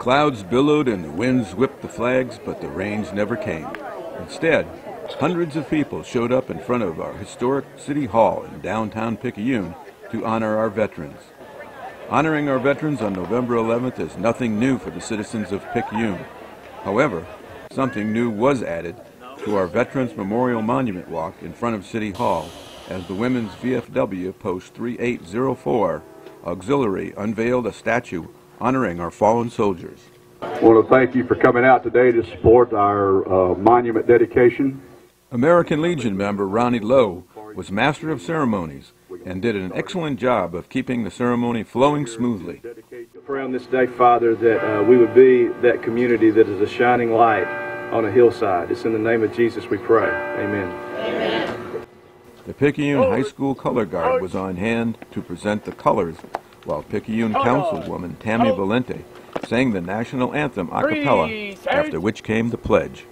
clouds billowed and the winds whipped the flags, but the rains never came. Instead, hundreds of people showed up in front of our historic City Hall in downtown Picayune to honor our veterans. Honoring our veterans on November 11th is nothing new for the citizens of Picayune. However, something new was added to our Veterans Memorial Monument Walk in front of City Hall as the Women's VFW Post 3804 Auxiliary unveiled a statue honoring our fallen soldiers. I want to thank you for coming out today to support our uh, monument dedication. American Legion member Ronnie Lowe was master of ceremonies and did an excellent job of keeping the ceremony flowing smoothly. Pray on this day, Father, that uh, we would be that community that is a shining light on a hillside. It's in the name of Jesus we pray. Amen. Amen. The Picayune High School Color Guard was on hand to present the colors, while Picayune Councilwoman Tammy Valente sang the national anthem a cappella, after which came the pledge.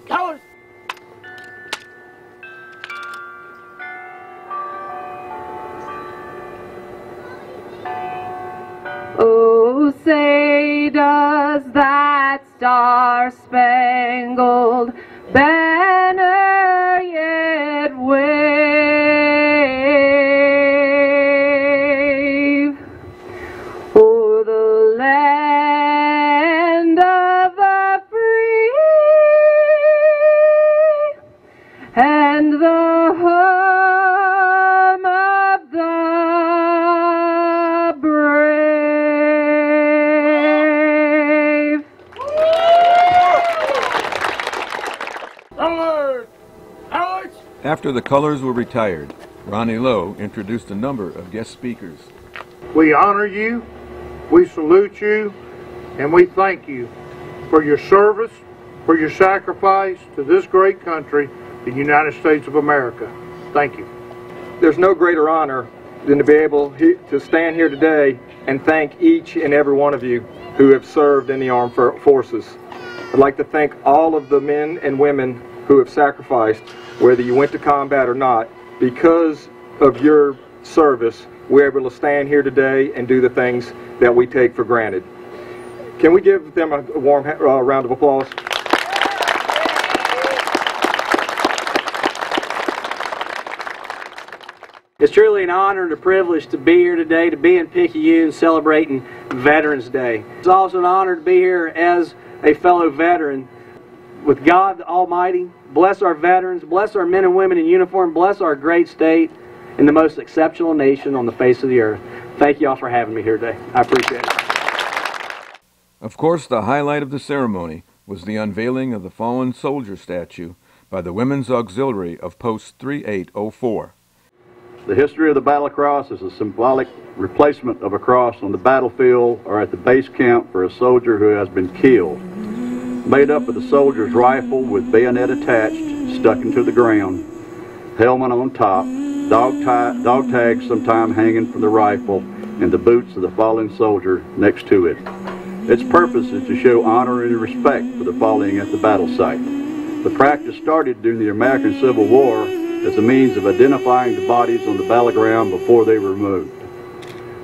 Oh, say does that star-spangled banner After the colors were retired, Ronnie Lowe introduced a number of guest speakers. We honor you, we salute you, and we thank you for your service, for your sacrifice to this great country, the United States of America. Thank you. There's no greater honor than to be able to stand here today and thank each and every one of you who have served in the armed forces. I'd like to thank all of the men and women who have sacrificed, whether you went to combat or not, because of your service, we're able to stand here today and do the things that we take for granted. Can we give them a warm uh, round of applause? It's truly an honor and a privilege to be here today, to be in Picayune celebrating Veterans Day. It's also an honor to be here as a fellow veteran with God Almighty. Bless our veterans, bless our men and women in uniform, bless our great state and the most exceptional nation on the face of the earth. Thank you all for having me here today. I appreciate it. Of course, the highlight of the ceremony was the unveiling of the fallen soldier statue by the Women's Auxiliary of Post 3804. The history of the battle cross is a symbolic replacement of a cross on the battlefield or at the base camp for a soldier who has been killed. Made up of the soldier's rifle with bayonet attached, stuck into the ground, helmet on top, dog, dog tags sometime hanging from the rifle, and the boots of the fallen soldier next to it. Its purpose is to show honor and respect for the falling at the battle site. The practice started during the American Civil War as a means of identifying the bodies on the battleground before they were removed.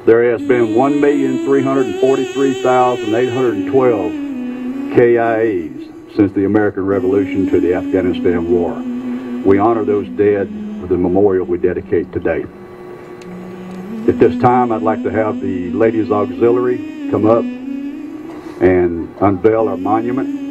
There has been 1,343,812 KIAs since the American Revolution to the Afghanistan War. We honor those dead with the memorial we dedicate today. At this time, I'd like to have the Ladies Auxiliary come up and unveil our monument.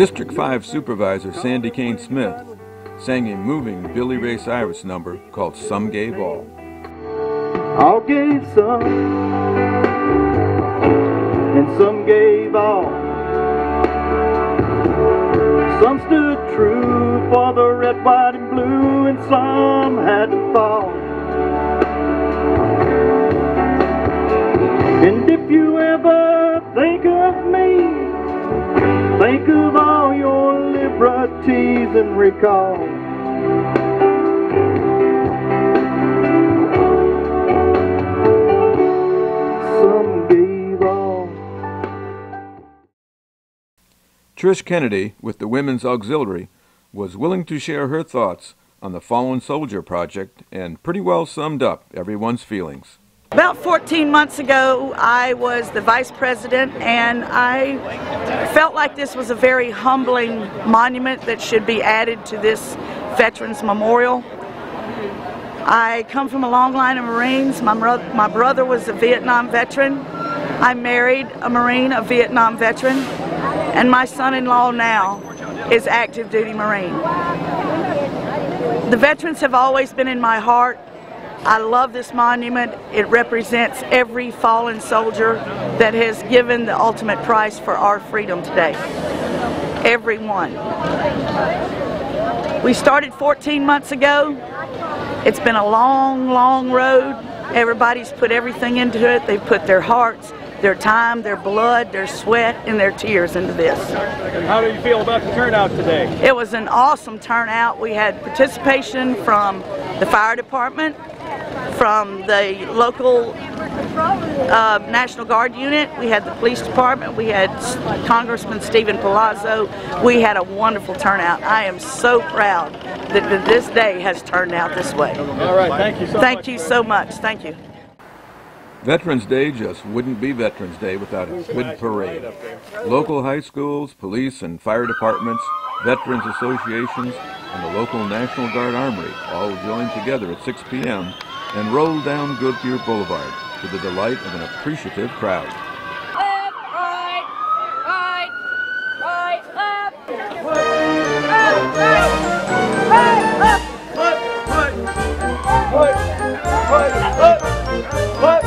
District 5 Supervisor Sandy Kane Smith sang a moving Billy Ray Cyrus number called Some Gave All. All gave some, and some gave all. Some stood true for the red, white, and blue, and some had to fall. And if you ever think of me, think of and recall. Some gave all. Trish Kennedy, with the Women's Auxiliary, was willing to share her thoughts on the Fallen Soldier Project and pretty well summed up everyone's feelings. About 14 months ago, I was the vice president, and I felt like this was a very humbling monument that should be added to this Veterans Memorial. I come from a long line of Marines. My, my brother was a Vietnam veteran. I married a Marine, a Vietnam veteran, and my son-in-law now is active duty Marine. The veterans have always been in my heart. I love this monument. It represents every fallen soldier that has given the ultimate price for our freedom today. Everyone. We started 14 months ago. It's been a long, long road. Everybody's put everything into it. They've put their hearts, their time, their blood, their sweat, and their tears into this. And how do you feel about the turnout today? It was an awesome turnout. We had participation from the fire department, from the local uh, National Guard unit, we had the police department, we had Congressman Steven Palazzo. We had a wonderful turnout. I am so proud that, that this day has turned out this way. All right, thank you so much. Thank you so much. Thank you. Veterans Day just wouldn't be Veterans Day without a good parade. Local high schools, police and fire departments, veterans associations, and the local National Guard Armory all joined together at 6 p.m. and rolled down Goodyear Boulevard to the delight of an appreciative crowd. Left, right, right, right, left. Left, right, right, left.